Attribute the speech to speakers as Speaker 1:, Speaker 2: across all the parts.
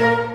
Speaker 1: Thank you.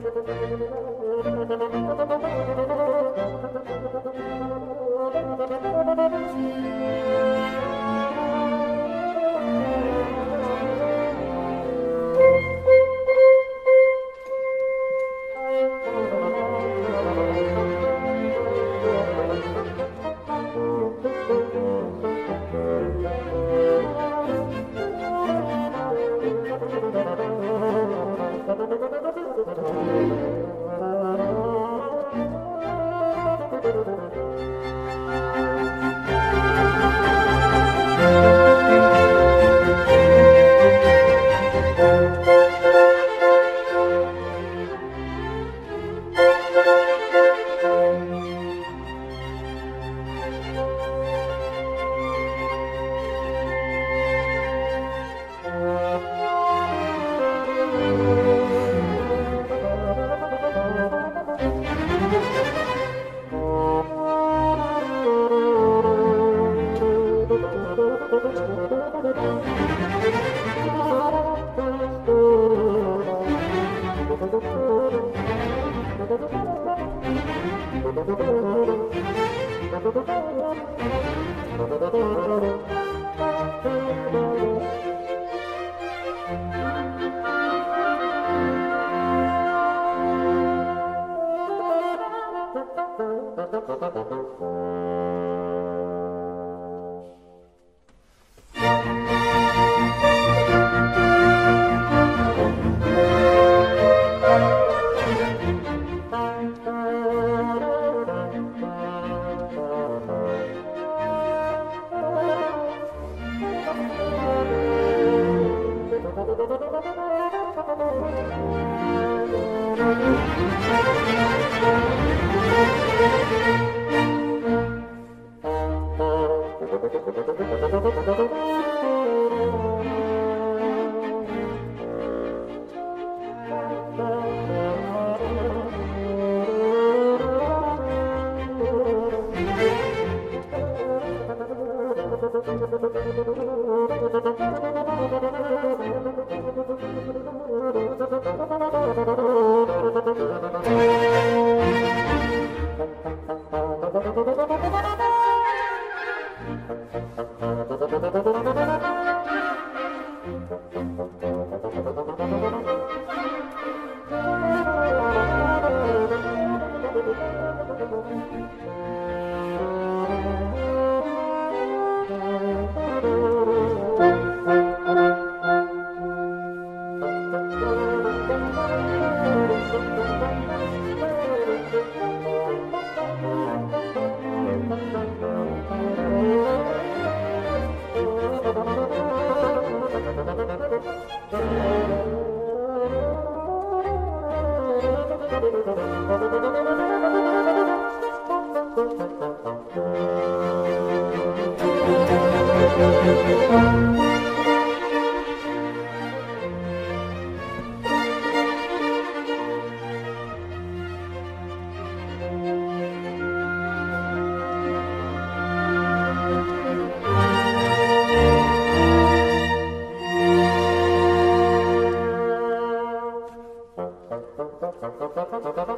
Speaker 1: thank you バンバンバンバン
Speaker 2: パパパ。Thank you. 分かった